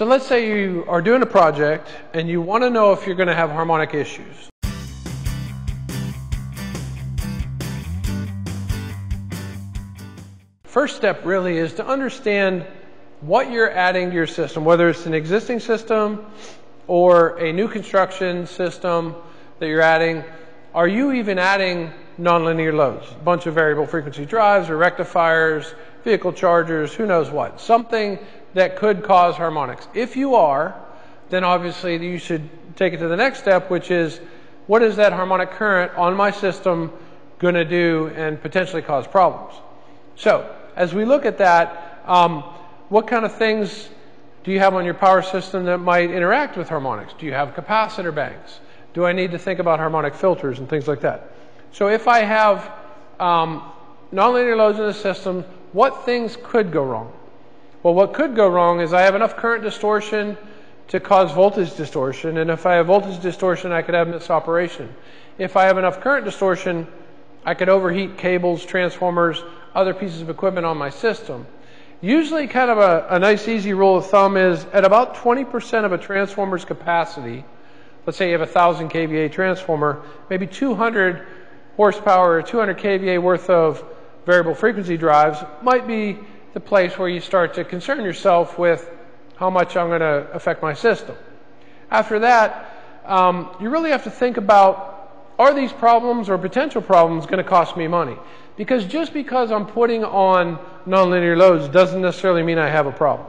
So let's say you are doing a project and you want to know if you're going to have harmonic issues. First step really is to understand what you're adding to your system, whether it's an existing system or a new construction system that you're adding. Are you even adding nonlinear loads? A bunch of variable frequency drives or rectifiers, vehicle chargers, who knows what. Something that could cause harmonics. If you are, then obviously you should take it to the next step, which is what is that harmonic current on my system going to do and potentially cause problems? So, as we look at that, um, what kind of things do you have on your power system that might interact with harmonics? Do you have capacitor banks? Do I need to think about harmonic filters and things like that? So if I have um, nonlinear loads in the system, what things could go wrong? Well, what could go wrong is I have enough current distortion to cause voltage distortion, and if I have voltage distortion, I could have misoperation. If I have enough current distortion, I could overheat cables, transformers, other pieces of equipment on my system. Usually, kind of a, a nice, easy rule of thumb is at about 20% of a transformer's capacity, let's say you have a 1000 kVA transformer, maybe 200 horsepower or 200 kVA worth of variable frequency drives might be the place where you start to concern yourself with how much I'm going to affect my system. After that, um, you really have to think about are these problems or potential problems going to cost me money? Because just because I'm putting on nonlinear loads doesn't necessarily mean I have a problem.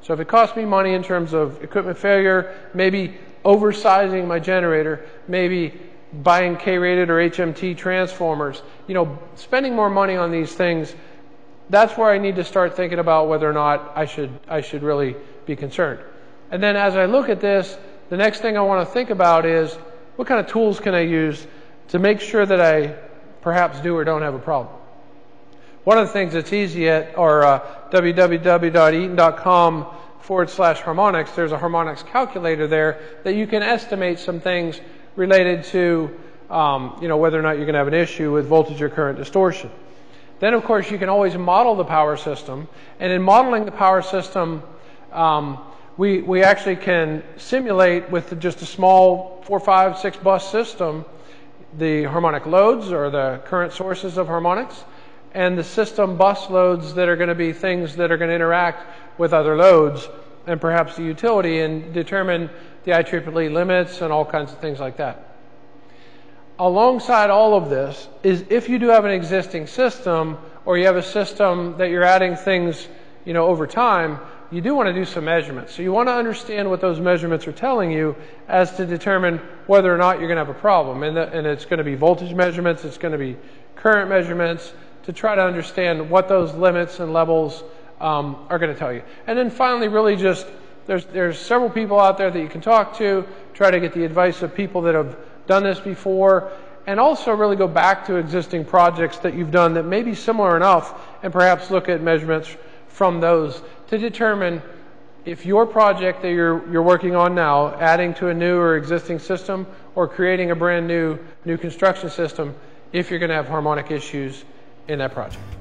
So if it costs me money in terms of equipment failure, maybe oversizing my generator, maybe buying K-rated or HMT transformers, you know, spending more money on these things that's where I need to start thinking about whether or not I should, I should really be concerned. And then as I look at this, the next thing I want to think about is what kind of tools can I use to make sure that I perhaps do or don't have a problem. One of the things that's easy at or uh, www.eaton.com forward slash harmonics, there's a harmonics calculator there that you can estimate some things related to um, you know, whether or not you're going to have an issue with voltage or current distortion. Then, of course, you can always model the power system. And in modeling the power system, um, we, we actually can simulate with just a small four, five, six bus system the harmonic loads or the current sources of harmonics and the system bus loads that are going to be things that are going to interact with other loads and perhaps the utility and determine the IEEE limits and all kinds of things like that alongside all of this is if you do have an existing system or you have a system that you're adding things you know over time you do want to do some measurements. So you want to understand what those measurements are telling you as to determine whether or not you're going to have a problem. And, the, and it's going to be voltage measurements it's going to be current measurements to try to understand what those limits and levels um, are going to tell you. And then finally really just there's, there's several people out there that you can talk to try to get the advice of people that have done this before, and also really go back to existing projects that you've done that may be similar enough and perhaps look at measurements from those to determine if your project that you're, you're working on now, adding to a new or existing system or creating a brand new new construction system, if you're going to have harmonic issues in that project.